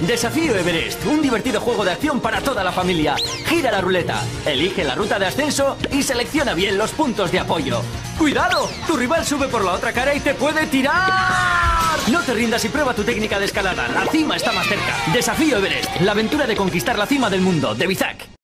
Desafío Everest, un divertido juego de acción para toda la familia. Gira la ruleta, elige la ruta de ascenso y selecciona bien los puntos de apoyo. ¡Cuidado! Tu rival sube por la otra cara y te puede tirar. No te rindas y prueba tu técnica de escalada. La cima está más cerca. Desafío Everest, la aventura de conquistar la cima del mundo, de Bizac.